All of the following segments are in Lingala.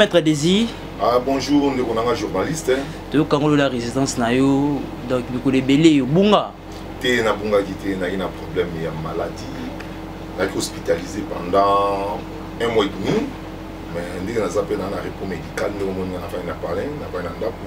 maître désir ah, bonjour ndeko nanga journaliste hein. toyokango la résidence na yo donc mikolo ebele yo bunga te nabungaki te nayaki na problème ya maladie nayaki hospitalisé pendant un mois et demi mais ndenge naza mpe naa na repos médical ndenge omoni nga nafani na palin nafani na ndako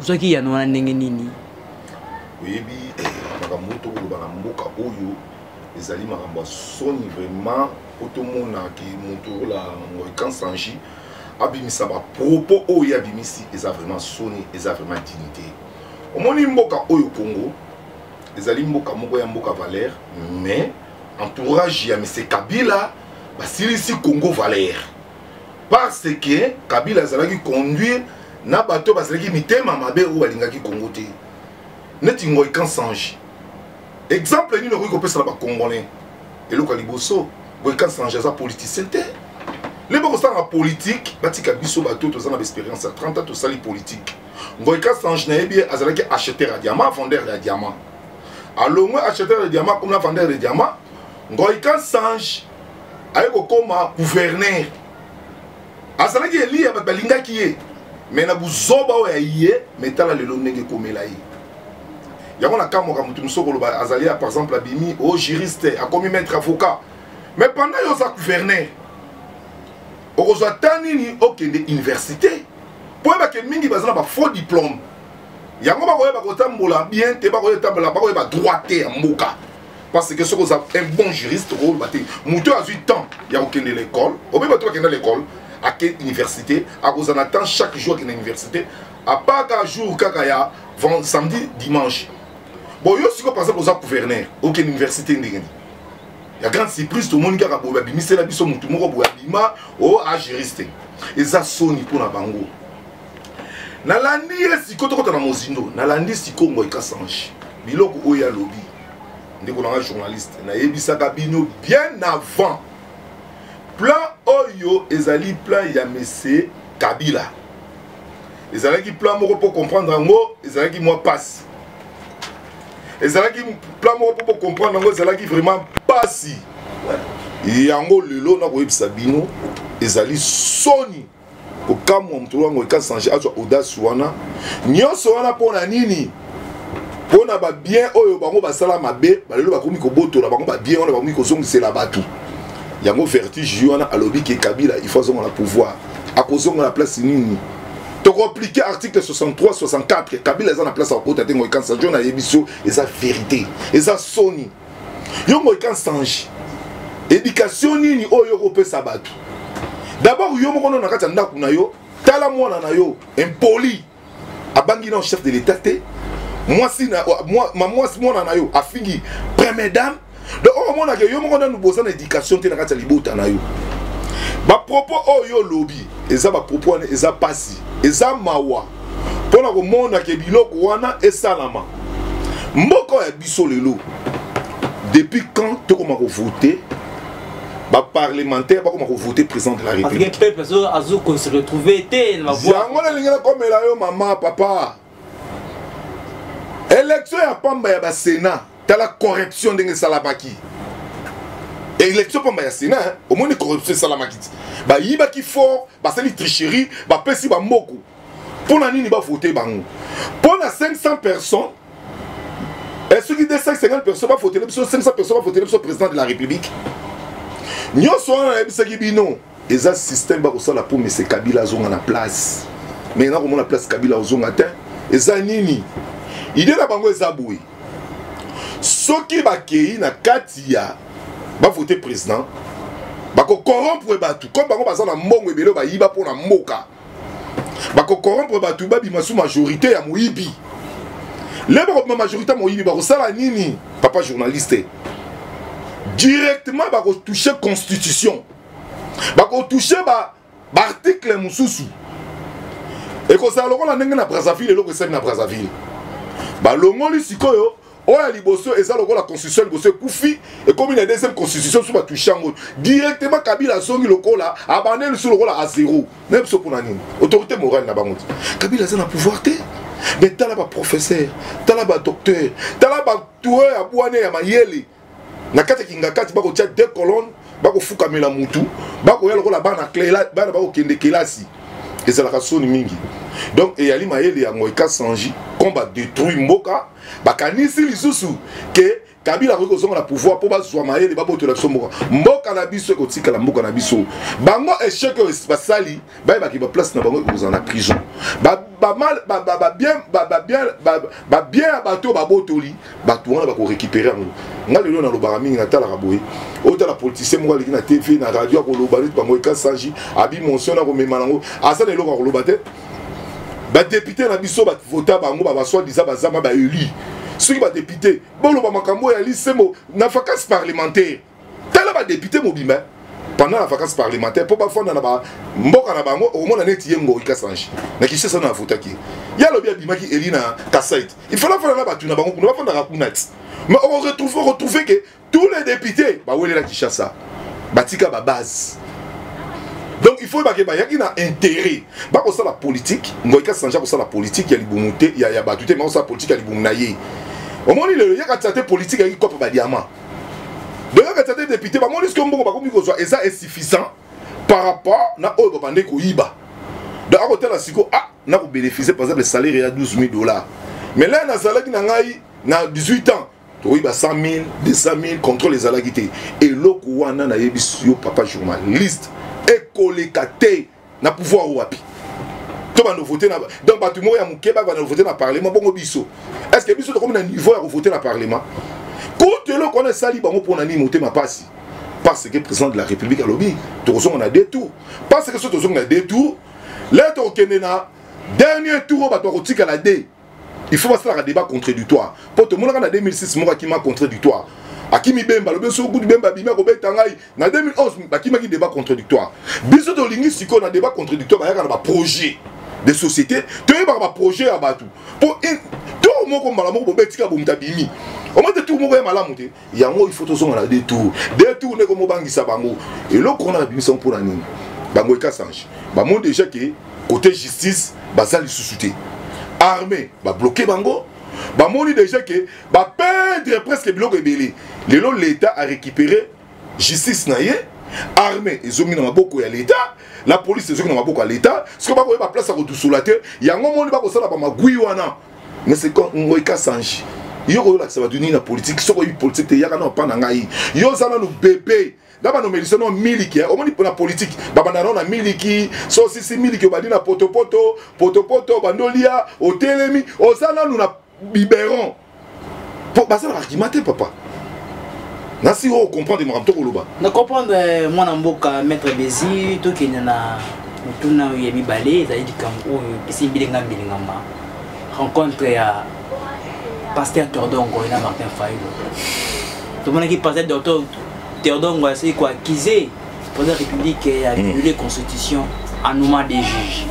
ozwaki yano wana ndenge nini oyebi eh, makambo oyo tokoloba na mboka oyo ezali makambo ya soni vraiment po tomona ke moto ola moikan sangi abimisa bapropos oyo ye abimisi eza vraiment soni eza vraiment dignité omoni mboka oyo congo ezali mboka moko ya mboka valeur mais entourage ya mise kabila basilisi congo valeur parce que kabila azalaki conduire na bato bazalaki mitema mabe oyo balingaki kongo te neti ngoi kan sange exemple nini okoki kopesa na bacongolais eloko ya liboso ngoi kan sange aza politicien te le bakosalaka politike batika biso bato toza na baexpérience ya 30 ans tosali politike ngoi kan sange nayebi ye azalaki acheteur ya diamant vendeur ya diamant alongwe acheteur ya diamant komna vendeur ya diamant ngoi kan sange aye kokoma guverner azalaki elie ya bato balingaki ye me na buzoba oyo ya ye me tala lelo ndenge ekomela ye yango nakamwaka moto mosusu koloba azali ya par exemple abimi o oh, juriste akomi maître avocat mais pendant yo oza guverner okozwa ta nini okende université mpo oyebake mingi baza na bafaux diplôme yango bakoyeba kotambola bien te bakoyeba droit te ya mboka parce que soki oza un bon juriste okoloba te moto oyo azwi temps ya kokende l'école obe bato bakenda l'école ake université akozala na temps chaque jour akenda université apart kaka jour kaka ya samedi dimanche bon yo sikoyo par exemple oza gouverneur okende université ndenge nini ya grande surprise tomoni kaka boye babimisela biso motu moko boye abima o oh, ageris te eza soni mpo na bango nalandi ye sikoyo tokota na mozindo nalandi sikoyo ngoi kasange biloko oyo alobi ndeko na nga journaliste nayebisaka bino bien avant plan oyo ezali plan ya mese kabila ezalaki plan moko mpo comprendre yango ezalaki mwa mpasi ezalaki plan moko mpo comprendre yango ezalaki vraiment mpasi yango lelo nakoyebisa bino ezali soni kokamwa moto wango eka change azwa audace wana nyonso wana mpo na nini mpo na babien oyo bango basala mabe balelo bakomi kobotola bango babien wana bakomi kozongisela bato yango vertige yo wana alobi ke kabila il faut azonga na pouvoir akozonga na place nini tokoaplike article 63 64 kabila eza na place akokota te ngoi kansa jo nayebi so eza verité eza soni yo ngoi kansange éducation nini oyo okopesa bato d'abord yo moko nao na kati ya ndako na yo tala mwana na yo impoli abangi nao chef de l'état te mwasi na mwasi mwana na yo afingi première dame donc okomonaka yo moko nanu boza na éducation te na kati ya libota na yo bapropos oyo olobi eza bapropos wana eza mpasi eza mawa mpo na komona ke biloko wana esalama mboka ya biso lelo depuis quand tokoma kovote baparlementaire bakoma kovote président de la républiqueyango nalingi nakomela yo mama papa élection ya pamba ya basénat tala corruption ndenge esalamaki élection mpamba ya sénat omoni corruption esalamaki ti bayibaki fort basali tricherie bapesi bamboku mpo na nini bavote bango mpo na 500 personnes eh, soki 250 personnes bavotele biso 500 personnes bavotele biso président de la république nyonso wana nayebisaki bino eza système bakosala mpo mese kabila azonga na place me na komona place kabila ozonga te eza nini ide na bango eza boye soki bakei na kati ya bavote président bakokorompre bato comme bango baza na mbongo ebele bayiba mpo na mboka bakokorompre bato babima su majorité ya moyibi le bakobima majorité ya moyibi bakosala nini papa journaliste directement bakotouche constitution bakotouche baartikle ba mosusu ekozala lokola ndenge na brazzaville eloko esali na brazzaville balongoli sikoyo oyo ya liboso eza lokola constitution ya liboso ekufi ekomi na deuxième constitution so batouche yango directement kabila azongi lokola abande lisu lokola a zero na biso mpona nini autorité morale na bango te kabila aza na pouvoir te mais tala baprofesseur tala badocteur tala bato oyo abwane ya mayele na kati ya kingakati bakotya deux colonne bakofukamela mutu bakoya lokola bana bana bakokende kelasi ezalaka soni mingi donc eyali mayele yango ekasangi comme badétruit mboka bakanisi lisusu ke kabila akoki kozonga na pouvoir mpo bazwa mayele babotola biso mboka mboka na biso ekotikala mboka na biso bango echec oyo basali bayebaki baplace na bango ekozala na prison babien ya bato oyo babotoli bato wana bakorécupere yango nga lelo nalobaka mingi natalaka boye otala politicien moko aleki na tv na radio akoloba neti bango ekasanji abi monsion akomema nango asala eloko akoloba te badepute na biso bavota bango babaswadisa bazama baeli soki badepute boloba makambo oyo ya lisembo na vacance parlementaire tala ba député mobimba hein. pendant la vacance parlementaire mpo bafanda na ba mboka na bango okomona neti ye ngoi kasange na kinshasa na avotaki ye ye alobi abimaki eli na kasait il fallait afanda na bato na bango kuna bafandaka kuna ti mais okoretrouve oretrouve ke tous les députés bawelela kinshasa batika babase donc il faut bake bayaki na intérêt bakosala politique ngoi kasange akosala politique ya libumu te ya bato te mais akosala politique ya libumu na ye omoni lelo ye katisa te politique yaki kopa badiama de kaka cate depute bamoni sikoyo mbongo bakomi kozwa eza insuffisant par rapport na oyo babande koyiba donc akotala sikoyo ah nakobénéficie par exemple salaire ya 12 000 dollars mais là nazalaki na ngai na 18 ans tokoyiba 100 000 200 000 contrôle ezalaki te eloko wana nayebi yo papa journaliste ekoleka te na pouvoir ou wapi to bando voter na donc bato moko ya moke bako bando voter na parlement bongo biso est ce que biso tokomi na niveau ya kovoter na parlement kutu eloko wana esali bango mpo na nini motema mpasi parce que président de la république alobi tokozonga na deux tour parce que so tozonga na deux tour le tokokende na dernier tour oyo bato bakotikala de il faut basalaka débat contradictoire mpo tomonaka na 2006 moko akima contradictoire akimi bemba alobi soki kutu bemba abimi akobeta ngai na 2011 bakimaki débat contradictoire biso tolingi sikoyo na débat contradictoire bayaka na baprojet de société toyebaka baprojet ya bato mpo tour moko mbala moko bobetika bomta bimi omate tour moko ya malamu te yango il faut tozonga na deux tours deux tours ndeko mobangisa bango eloko wana babimisa mpo na nini bango ekasange bamoni déjà ke côté justice baza lisusu te armée babloke bango bamoni déjà ke baperdre presque biloko ebele lelo l'état a récupéré justice na ye armée ezongi na maboko ya l'état la police ezongi na maboko ya l'état soki bakoyeba place ya kodusola te yango moni bakosala bamagui wana mais c'est comme ngoy kasanji yo koyo lakisa bato nini na politique soki oyebi politique te yaka na opa na ngai yo oza nanu bebe nga banomelisa no miliki eh. omoni na politiki babanda nao na miliki so osisi miliki obandi na potopoto potopoto obandi olia otelemi oza nanu na biberon po baza na argument te papa nasi o comprendre makambo tokoloba na comprendre euh, mwana mboka maître besi tokende na motuna oyo ya mibale ezali likambo oyo esimbilinga mbilingama rencontre ya pasteur tordongo na martin fayulo tomonaki pasteur tordongo asili koakize Président de la République a violé mm. constitution en nommant des juges.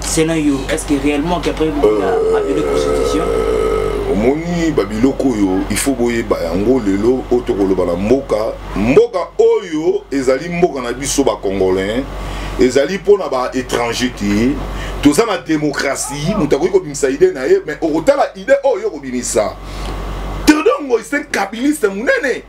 Selon vous, est-ce que réellement qu'après vous euh, a violé constitution euh, omoni babiloko oyo ifo boyeba yango lelo oyo tokoloba na mboka mboka oyo ezali mboka na biso bacongolais ezali mpo na baétranger te toza na démocratie moto akoki kobimisa ide na ye mais okotala ide oyo yo kobimisa tedongo ese kabiliste monene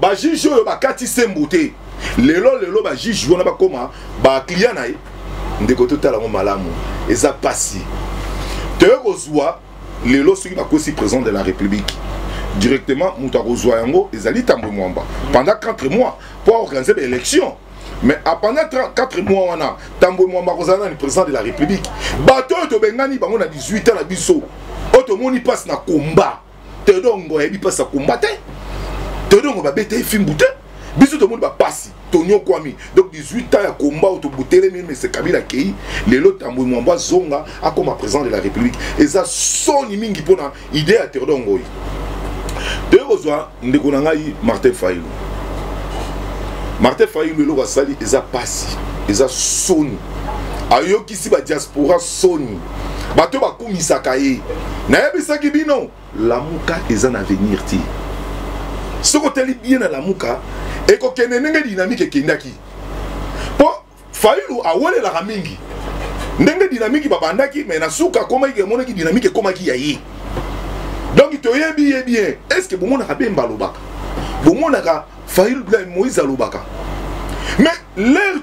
bajuge oyo bakati sembo te lelo lelo bajuge wana bakoma baclient na ye ndeko totala yango malamu eza mpasi toye kozwa lelo soki bakosi président de la république directement moto akozwa yango ezali tambwe mwamba pendant 4 mois mpo aorganize baélection mais pendant 4 mois wana tambwe mwamba akozala nani président de la république bato oyo tobengani bango na 18 ans na biso oyo tomoni mpasi na combat teodor ngo ayebi mpasi ya komba te teodor ngo babeta ye fimbu te biso tomoni bapasi tonyokwami donc 18 ans ya komba oyo tobutelemi mese kabila akei lelo tambwe mwambo azonga akoma président de la république eza soni mingi mpo na idée ya teodor ngoi toyei kozwa ndeko na ngai martin failu martin failu eloko asali eza mpasi eza soni ayokisi badiaspora soni bato oyo bakumisaka ye nayebisaki bino lamuka eza na avenir te soki otali bie na lamuka ekokende ndenge dinamike ekendaki mpo fayulu awelelaka mingi ndenge dinamiki babandaki me na suka akomaki emonaki dinamiki ekomaki ya ye donc toyebi ye bien est ce que bomonaka bemba alobaka bomonaka fayulu moïse alobaka mais lere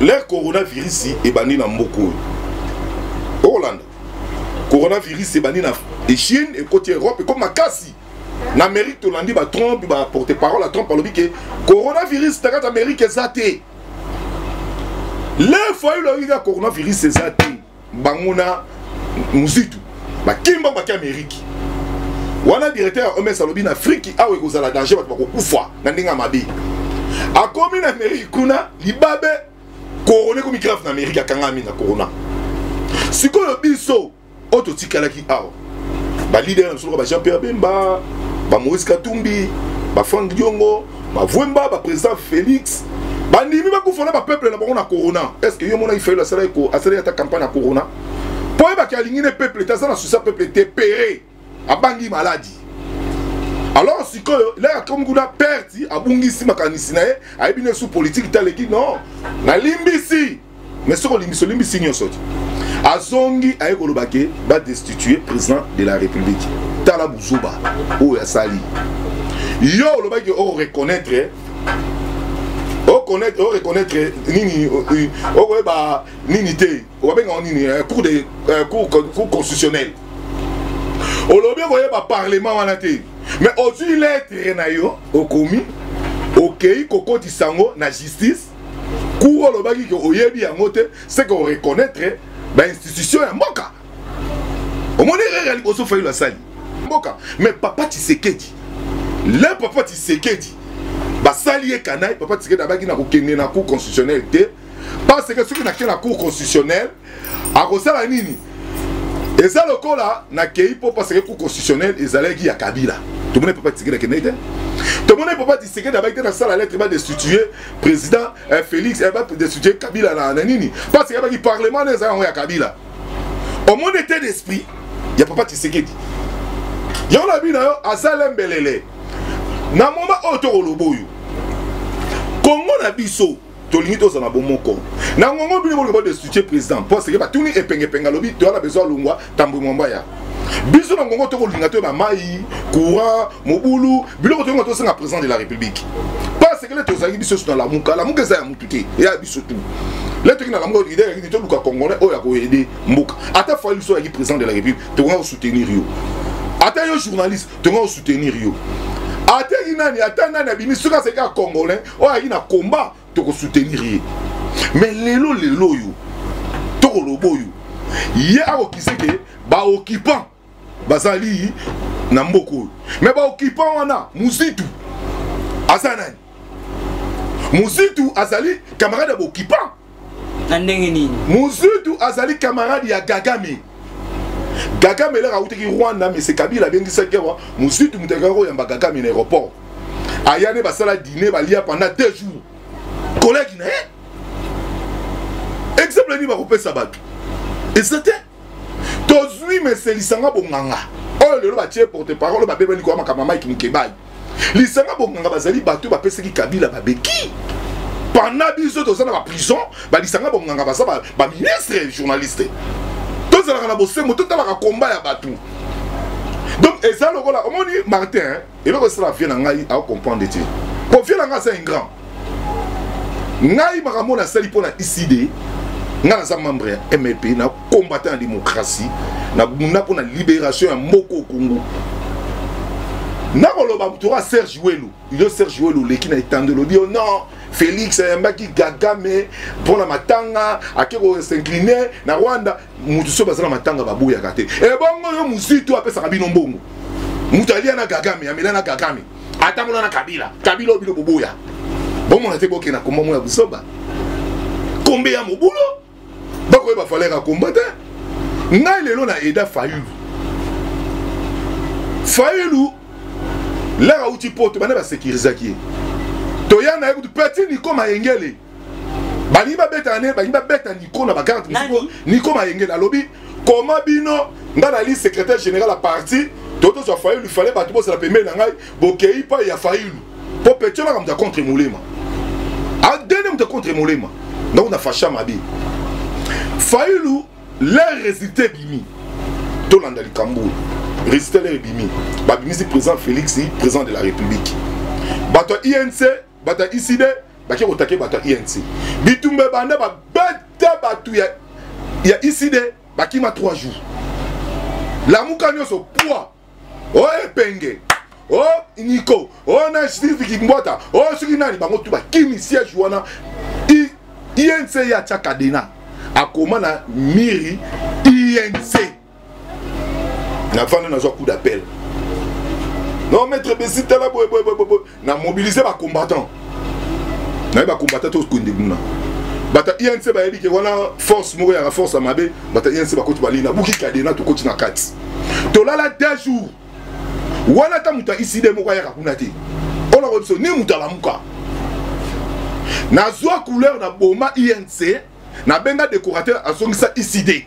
lere coronavirus ebandi na mboka oyo okolanda coronavirus ebandi na chine ekoti europe ekomi makasi na amérique tolandi batrump baporte parole ya trump alobi ke coronavirus na kati amerike eza te le fayulu alobi ka coronavirus eza te bango na muzitu bakimba baki ameriki wana directeur ya oms alobi na afriki awa ekozala danger bato bakokufa na ndenge ya mabe akomi na ameriki kuna libabe korona ekomi grave na ameriki akangami na korona sikoyo biso oyo totikalaki awa ba leader na biso lokola ba jean pierre bemba ba moïse katumbi ba frank diongo ba vuemba ba président félix bandimi bakufa na bapeuple na bango na corona est ce que yo monaki fayulu asalaki ata campagne ya corona mpo oyebaki alingi ne peuple te aza na susa peuple te pere abangi maladi alors sikoyo leke akomi kuna perti abungisi makanisi na ye ayebi na esu politike taleki non nalimbisi mais soki olimbisi olimbisi nyonso te azongi aye koloba ke badestitue président de la république tala buzuba oyo asali yo olobaki oreconnaitre eh, oreconnaitre oreconnaitre eh, nini eh, okoyeba nini te obabengango nini cour de cour constitutionnel olobi okoyeba parlement wana te mais ozwi lettre na yo okomi okei kokotisa yango na justice cour olobaki ke oyebi yango te se ke oreconnaitre bainstitution ya mboka omoni erreur ya liboso fayulu asali mboka mais papa tisekedi le papa tisekedi basali ye kanai papa tisekedi abaki na kokende na cour constitutionnelle te parce que soki nake na cour constitutionnelle akosala nini eza lokola nakei mpo paseke cour constitutionnel ezalaki ya kabila tomoni papa tisekedi akendeki te tomoni papa tisekedi abaki te nasala lettre badestitue président eh, félix eh, badestitue kabila na, na nini paseke abaki parlement na eza yango ya kabila omoni ete d'esprit ya papa tisekedi yango na bino yo aza lembelele na moma oyo tokoloba oyo kongo na biso tolingi tozala na bomoko na ngongo bino bolingi bodestitue président mpo aseke batuni epengepenga alobi toya na besoin alongwa tambwe mwamba ya biso na ngongo tokolinga toyeba mai courant mobulu biloko tolinga tosenga président de la république mpo asekele tozalaki biso na lamuka lamuka eza ya motu te eya biso tu le toki na lamuka idee yakini toluka congolais oyo akoyede mboka ata fali biso oyaki président de la république tokoka kosoutenir yo ata yo journaliste tokoka kosoutenir yo ateki nani ata nani abimi soki aseki ya congolais oyo ayaki na combat tokosoutenir ye mais lelo lelo oyo tokoloba oyo ye akokise ke baoccupant bazali na mboka oyo me baoccupant wana muzitu aza nani muzitu azali camarade ya baoccupant na ndenge nini muzutu azali camarade ya gagame gagame elaka autaki rwanda mese kabila abengisaki awa muzutu moto akaka koyamba gagame na aéroport aya nde basala dine balia pendant deux jours kolegi na ye exemple nini bakopesa bato eza te tozwi meselisa nga bonganga oyo lelo batie porte parole babeba likolo ya makambo ya mike mokebai lisanga bonganga bazali bato bapesaki kabila babeki panda biso toza na baprison balisanga bonganga baza baministre ba journaliste tozalaka na bosembo totalaka komba ya bato donc eza lokola omoni martin eloko esala vie na ngai ako comprendre te po vie na ngai aza ingrand ngai makambo nasali mpo na icd ngai naza membre ya mlp na combattant ya démocratie nabunda mpo na libération ya moko okongo nakoloba moto oka serge welu yo serge welu oleki na etando olobi yo non félix ayambaki gagame mpo na matanga ake kosincline na rwanda moto so baza na matanga baboyaka te ebongo eh, yo mozwi to apesaka bino mbongo moto alia na gagame amela na gagame atambola na kabila kabila oyo bino boboya bomona te bokenda komba mo ya buzoba kombe ya mobulo bakoyeba valeur ya komba te ngai lelo na eda fayulu fayulu laka uti poto bana basekirizaki ye toya na ye kutu peti nikoma yengele balingi babetana nde balingi babeta niko na bagante mosusu niko mayengele alobi koma bino nga nali secrétaire général ya parti to tozwa fayulu fale bato bozala pembeni na ngai bokei epai ya fayulu mpo petio naka moto ya contre molema adene moto ya contre molema ndako na fasha mabe fayulu leur résultat ebimi tolanda likambo oyo résultat leur ebimi babimisi président félix président de la république bato ya inc bato ya iside bake kotake bato ya inc bitumba ebanda babeta bato ya, ya iside bakima 3 jours lamuka nyonso pwa o epenge o niko o na steve kimbwata o soki nani bango tu bakimi siège wana inc ya tia kadena akoma na miri inc navanda nazwa coup d'appel non maître besi tala boye boye boye boye na mobiliser ba combattant naye ba combattant to kende kuna bata inc bayebi ke wana force moko yaka force ya mabe bata inc bakoti balii nabuki kadena tokoti na kati tolala deux jours wana ata moto ya iside moko ayaka kuna te ona koyebi so ni moto alamuka nazwa couleur na boma inc nabenga décorateur azongisa iside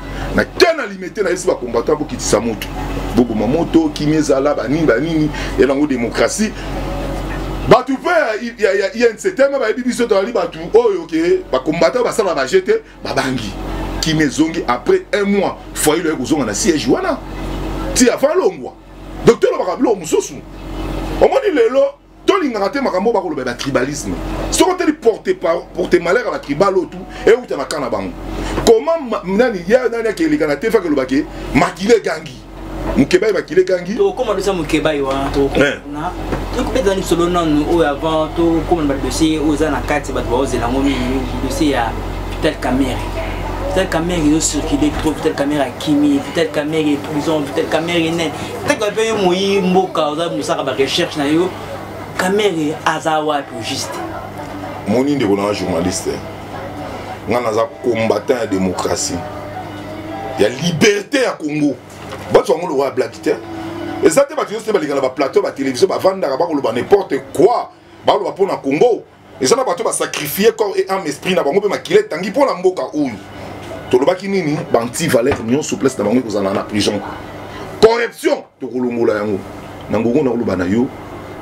na kin na limete na yesi bacombatant bokitisa moto boboma moto kimi ezala banini banini ya nango démocratie bato mpe ya inc teme bayebi biso tozali bato oyo ke bacombatant basala baje te babangi kimi ezongi après un mois foyer loye kozonga na siège wana ti avant longwa donc tolobaka biloko mosusu omoni lelo tolingaka te makambo bakoloba ya batribalisme soko teli porte malheur ya batribal oyo tu euta na ka na bango comment nani ya nani akeleka na te fake elobaka ye makila egangi mokeba ye makila egangi tokoma dosa mokeba ye wana tokokona tokobetela lisolo nanu oyo avant tokoma na badossier oyo eza na kati bato baozela yango mingi dossier ya vital camere vital camere ezocircule trop vital camere akimi vital camere prison vital camere ne teka mpe yo moyi mboka oza mosaka ba recherche na yo kamere aza wapi au juste moni ndeko nanga journaliste ngai naza combattant ya démocratie ya liberté ya congo bato yango lokola blaki te eza te bato nyonso te balingana baplateau batelevizio bavandaka bakoloba n'importe quoi baloba mpo na congo eza na bato basacrifie corps et ame esprit na bango mpe makila etangi mpo na mboka oyo tolobaki nini banti valeur nyonso place na bango ekozala na prison corruption tokolongola yango na ngongo nakoloba na yo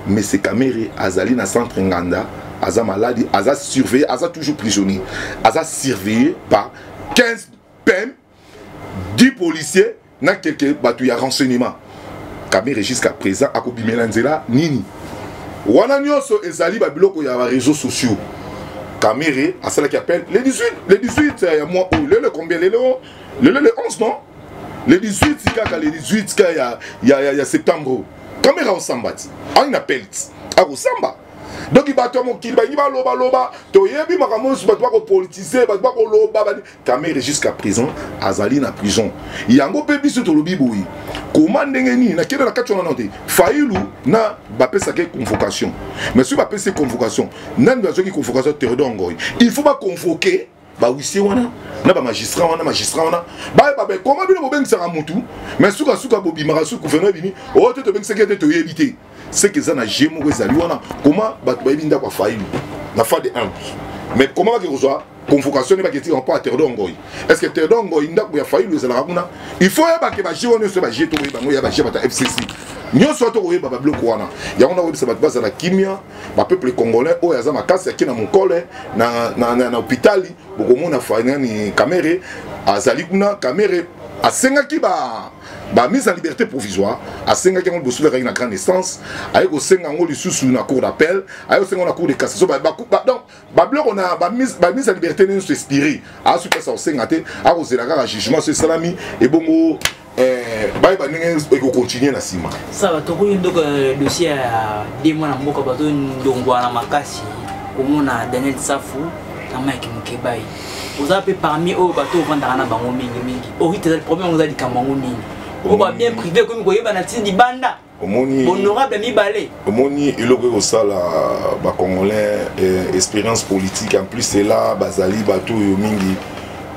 mese kamere azali na centre nganda aza maladi aza surveille aza toujours prisonnier aza surveille par 15 pem 10 policiers na quelques bato ya renseignement kamere jusqu'à présent akobimela nzela nini wana nyonso ezali babiloko ya bareseau sociaux kamere asalaki appel le 18 le 18 euh, ya mwa oyo lelo combien lelo lelo le 11 non le 18 kaka le 18 ka ya, ya, ya, ya septembre oyo kamere akosamba ti ani na pele ti akosamba donki bato ya mokili balingi balobaloba toyebi makambo nyonso bato bakopolitise bato bakoloba Kamere jusqu'à prison azali na prison yango mpe biso tolobi boye koma ndenge nini nakende na kati wana nao te failu na bapesaka ye convocation mais soki bapesi ye convocation nani bazwaki convocation theodore ngoy il faut baconvoke bawisie wana na bamagistrat wana magistrat wana bayeba be koma bino bobengisaka motu mais sukasuka bobimaka su gouverneur ebimi oyo oh, te tobengisaki ye te toyebi te ce que eza na je moko ezali wana koma bato bayebi ndako ya fayulu na fa de 1 mais koma bake kozwa convocation ne baketika mpo ya theodore ngoi est ce que theodore ngoi ndako ya fayulu ezalaka kuna il faut oyebake baje wana nyonso baje tokoyeba yango ya baje bata fcc nyonso wana tokoyeba babiloko wana yango na oyebisa bato bazala kimia bapeuple congolais oyo aza makasi ake na mokole na, na, na, na hopitali bokomona fanani kamere azali kuna kamere asengaki ba ba mise en liberté provisoire asengaki yango liboso ezalaki na grande instance aye kosenga yango lisusu na cour d'appel aye kosenga na cour de cassation donc babiloko na bamise en liberté nde nyonso expiré asu mpasi akosenga te akozela kaka jugement so esalami ebongo eh, bayeba ndenge ekokontinue na nsima sala tokoki ndoka eh, dossier ya de mwana mboka bazondongwana makasi komona daniel safu na mike mokebai oza mpe parmi oyo bato ovandaka na bango mingi mingi orite eza problème yango eza likambo yango nini oyo ba bien privé ekomi koyebana ti libanda omoni honorable mibale omoni eloko ekosala bacongolais eh, expérience politique en plus ela bazali bato oyo mingi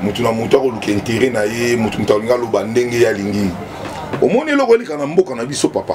moto na moto akoluka intere na ye moto moto alingi aloba ndenge ye alingi omoni eloko eleka na mboka na biso papa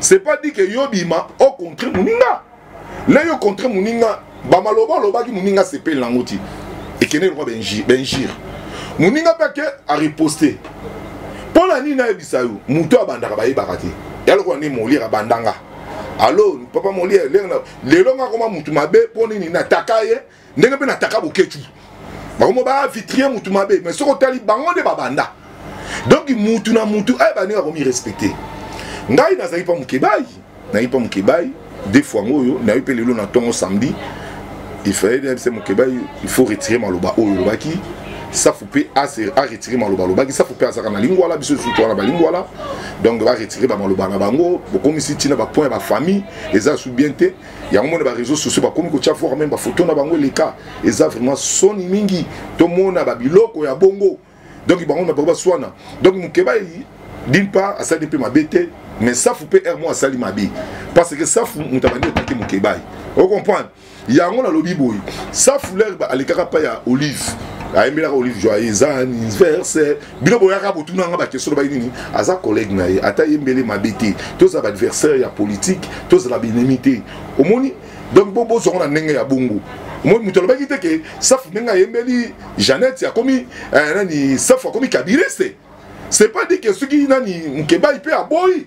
c'est pas dit que yo bima o contre muninga le yo contre muninga ba maloba olobaki muninga sepeli nango ti ekende lokwa benjire ben muninga mpe ake ariposte mpo na nini nayebisa yo moto abandaka bayebaka te ya lokola nde moliere abandanga alo papa moliere lelo nga akoma motu mabe mpo nini nataka ye ndenge mpe na taka boketshu bakomo bavitrien mutu mabe mais soki otali bango nde babanda donc mutu na mutu ayeba ndenge akomi respecte ngai nazali mpa mokebai nayi mpa mokebai de fois yango oyo nayi mpe lelo na ntongo samedi ifayeli nayebisa mokebai il faut retire maloba oyo olobaki safu mpe aretire maloba alobaki safu mpe azalaka na lingwala biso lisusu towana balingwala donc baretire bamaloba na bango bokomisi ntina bapoint ya bafamille eza su bien te yango mona bareseau sociaux bakomi kotya voir meme bafoto na bango eleka eza vraiment soni mingi tomona babiloko ya bongo donc bango na bango baswana donc mokebay d'une part asali mpe mabe te mais safu mpe r mo asali mabe parce que safu moto abandi otake mokebay ocomprendre yango nalobi boye safu ler alekaka mpa ya olive ayembelaka olive joyeux anniversaire bino boyaka botuna nga bakestion lobai nini aza collègue na ye ata ye mbele mabe te tozala baadversaire ya politique tozala baennemi te omoni donc bo bozwango na ndenge ya bongo omoni moto alobaki te ke safu ndenge ayembeli jeannette akomi eh, nani safu akomi kabiriste c'est pas dit ke soki nani mkebai mpe aboyi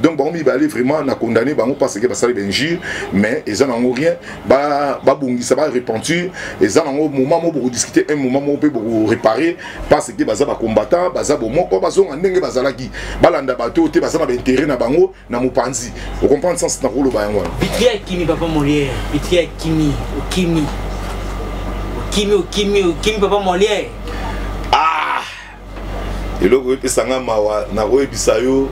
donc bango mibale vraiment na condamné bango parce que basali bainjure mais eza nango rien babongisa ba barepentir eza nango moment moko bokodiscute un moment moko mpe bokoréparer parce que baza bacombattant baza bomoko bazonga ndenge bazalaki balanda bato te baza na baintérêt na bango na mopanzi ocomprendre sens na koloba yango wana bitria ekimi papa moliere bitria ekimi okimi okimi okimi okimi papa moliere eloko epesa nga mawa nakoyebisa yo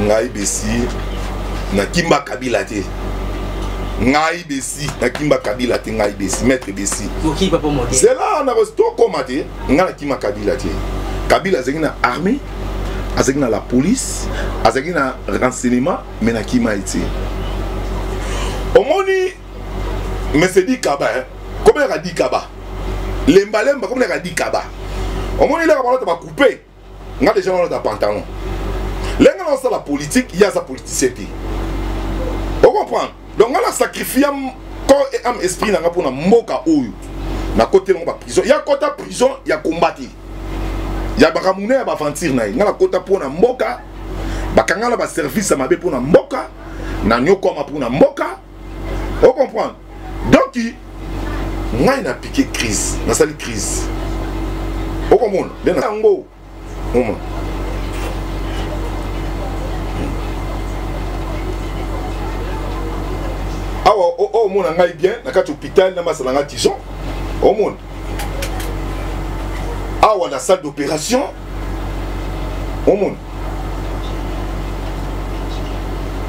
ngai besi nakimba kabila te ngai besi nakimba kabila te ngai besi maître besi zela nakostokoma te ngai nakima kabila te kabila azalaki na armée azalaki na la police azalaki na renseignement mais nakima ye te omoni mais c'est dit kaba hein comme yaka dit kaba lemba lemba comme yaka dit kaba omoni laka balota ba couper nga déjà balota pantalon lenga na sala politique ya za politicien te o comprendre donc nga na sacrifier corps et âme esprit na nga pona mboka oyo na kotela ngo ba prison ya kota prison ya combattre ya bakamuna ya baventure na ye nga na kota pona mboka bakanga na baservice ya mabe mpo na mboka na nyokwama mpo na mboka o comprendre donc ngai na piqué crise nasali crise okomona nde na yango oma awa omona ngai bien na kati hôpital na masala ngai tison omona awa na salle d'opération omona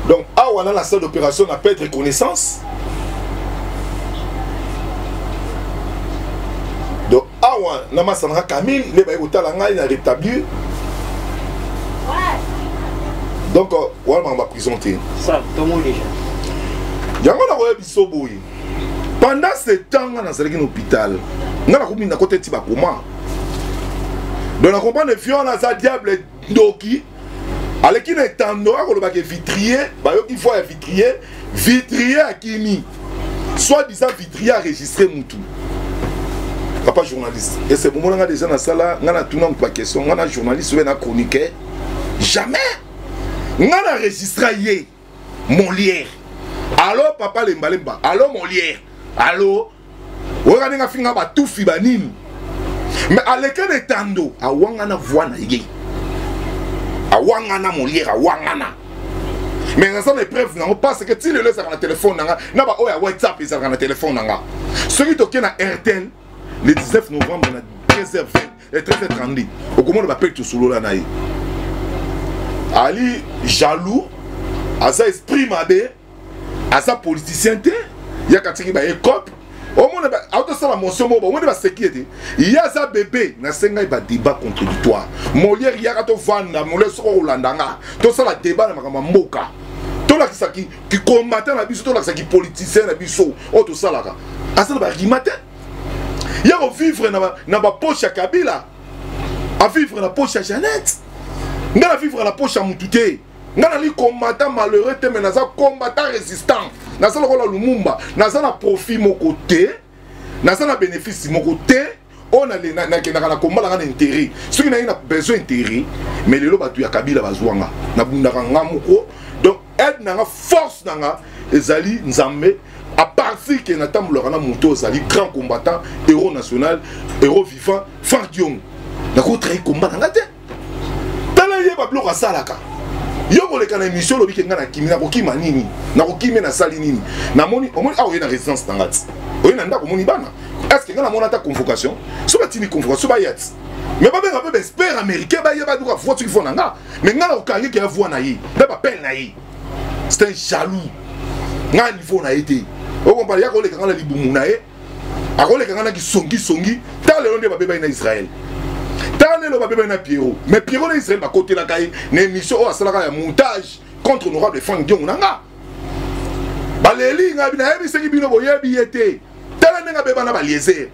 donc awa na na salle d'opération na perdre connaissance donc awa na masanaka camille nde baye kotala ngai na rétablir donc euh, wana makambo ya prison te yango nakoyebisa so boye pendant ce temps nga nazalaki na hôpital nga nakomi nakota eti bakoma donc na comprendre viol aza diable ndoki aleki na etando akolobaka vitrier bayoki voi ya vitrier vitrier akimi soit disant vitrier aregistre mutu papa journaliste ese bomona nga deja nasala nga natuna moto baquestion nga na journaliste oyo na chroniquer jamais nga na registra ye molière alo papa lembalemba alo molière alo oyoka ndenge afinga batufi banini me aleke na etando awangana voi na ye awangana molière awangana mais naza na epreuve nango parce que ti lelo ezalaka na telefone na nga na baoyo ya whatsapp ezalaka na telefone na nga soki tokei na airtel le 19 novembre na 13h20 et très très grandi okomona ba pete solola na ye ali jaloux aza esprit mabe aza politicien te yaka atiki ba ecope omona autosala motion moko omoni baseki ete ye aza bebe nasengai badébat contradictoire moliere yaka tovanda moliere soki okolanda nga tosala débat na makambo ya mboka tolakisa kikombatant na biso tolakisa kipoliticien na biso oyo tosalaka aza na barima te ya kovivre na bapoche ya kabila avivre na poche ya jeannette ngai navivre na poche ya motu te ngai nali combattant malheureux te me naza combattant résistant naza lokola lumumba naza na profit moko te naza na bénéfice moko te oyo nakendaka na komba nanga na intérêt soki naye na besoin intérêt mais lelo bato ya kabila bazwanga nabundaka nga moko donc aide na nga force na nga ezali nzambe à partir que natambolaka na moto oyo ozali grand combattant héros national héros vivant frank diong nakotrahi combat na nga te tala ye babiloko asalaka yo koleka na émission olobi ke ngai nakimi nakokima nini nakokimi nasali nini namoni omoni awa oye na résidence na ngai ti oye na ndako omoni bana est ce que ngai namona ata convocation so batindi convocation bayati mais babenga mpe baespere américain baye baduka voiture fo na nga mais ngai nakokangi ke ya voix na ye na bapele na ye c'est un jaloux ngai niveau na ye te okompana ya koleka ngai na libumu na ye akoleka ngai na kisongisongi ntango lelo nde babebaki na israele ntango lelo babebaki na pierrot mais pierrot na israele bakotelaka ye na émission oyo asalaka ya montage contre honorable frank diongo na nga baleli ngai nayebi soki bino boyebi ye te tala ndenge abeba na baliezer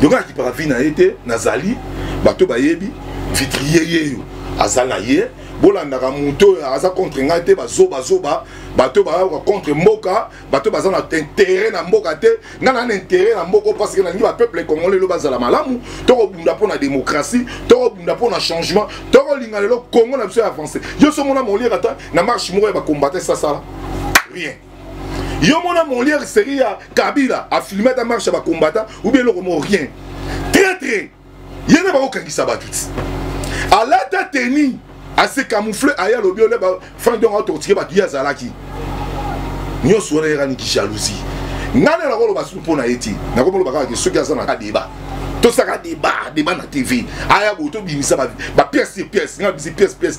donc akipaka vie na ye te nazali bato bayebi vitriye yeyo aza na ye bolandaka moto oyo aza contre ngai te bazobazoba bato bayoka contre mboka bato baza na intere na mboka te ngai naa na intere na mboka parce que nalingi bapeuple congolais lelo bazala malamu tokobunda mpo na démocratie tokobunda mpo na changement tokolinga lelo congo na biso ya avance yo so mona moliere ata na marche moko ya bacombatant esasala rien yo mona molière série ya kabila afilme ata marche ya bakombata ou bien eloko mo rien traitre ye nde bakokangisa bato ti alata teni ase camoufle aye alobi ole frank donc atortike bato ye azalaki nyonso wana eyaka niki jalousie ngai nde nakoloba susu mpo na ye te nakomoloba kaka ke soki aza na deba tosaka deba deba na tv aya boye tobimisa bapièce sur pièce ngai bisi pièce pièce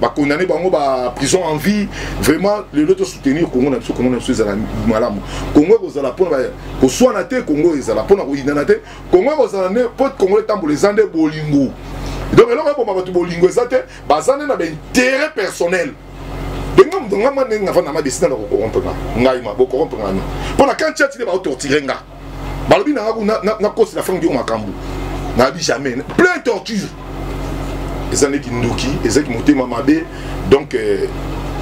ba condamné bango ba prison en vie vraiment le lelo soutenir congo na biso congo na biso ezala malamu congo ekozala mpona koswana te congo ezala mpona koyinana te congo ekozala nde mpo congo etambola eza nde bolingo donc eloko eboma bato bolingo eza te baza nde na baintérêt personnel benga moto nga mwa ndenge nga fanda ma desina na kokorompe nga ngai ma bokorompe nga no mpo na kan chatile baotortire nga balobi na ngai nakosi na frank diongo makambo nayebi jamais plein torture eza nde kindoki ezaki motema mabe donc euh,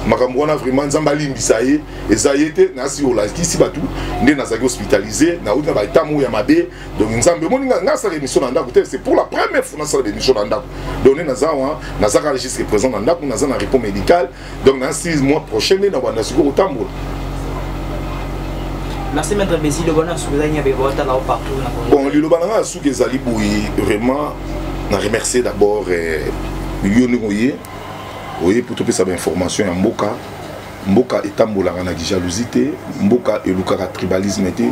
makambo wana vraiment nzambe alimbisa ye eza ye te nasi olakisi bato nde nazalaki hospitalize nauti na baetat moko ya mabe donc nzambe omoni nga nasala émission na ndako te c'est pour la première fois nasala émission na ndako donc nde naza wana nazaka jusque présent na ndako naza na repos médical donc na 6 mois prochain nde na banda sikoyo kotambola merci maître besi liloba na suki ezali nyabe botala o partout na bon liloba na ngai ya suki ezali boye vraiment na remercier d'abord eh, yo ndenge oye oye mpo topesa bainformation ya mboka mboka etambolaka na jalousie te mboka elukaka tribalisme te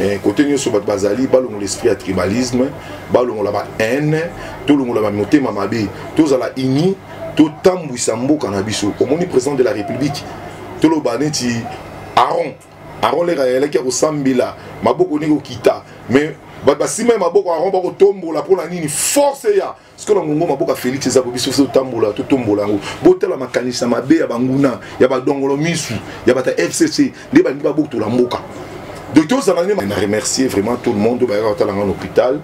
eh, kote nyonso bato bazali balongola esprit ya tribalisme balongola ba haine tolongola bamotema mabe tozala unis totambwisa mboka na biso omoni président de la république toloba neti aron aron leka yalaki ya kosambela maboko ndenge okita mais bato basimba ye maboko aron bakotombola mpo na nini force ya sikoyo na ngongo maboko ya félix eza bobiso biso totambola totombola yango botala makanisa mabe ya banguna ya badongolo misu ya bato ya fcc nde balingi babotola mboka donc tozala nde na remercier vraiment tout le monde bayaka kotala nga na hôpital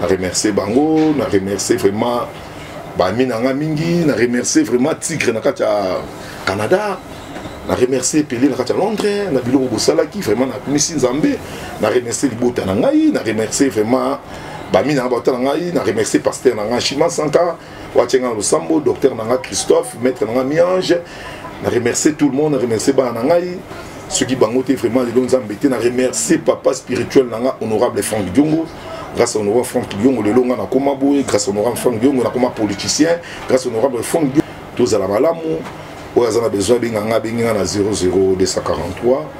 na remercier bango na remercier vraiment bami na nga mingi na remercier vraiment tigre na kati ya canada na remercier pele na kati ya londres na biloko bosalaki vraiment nakumisi nzambe na remercier libota na ngai na remercier vraiment bami na nga baotala ngai na remercier paster na ngai shima sanka watie nga na losambo docteur na nga christophe maître na nga miange na remercie tout le monde na remercie bana na ngai soki bango te vraiment lelo nzambe te na remercie papa spirituel na nga honorable frank diongo grâce à honorable frank diongo lelo nga nakoma boye grâce à honorable frank diongo nakoma politicien grâce à honorable frank diongo tozala malamu oyo aza na besoin abenga nga abengi nga na 00243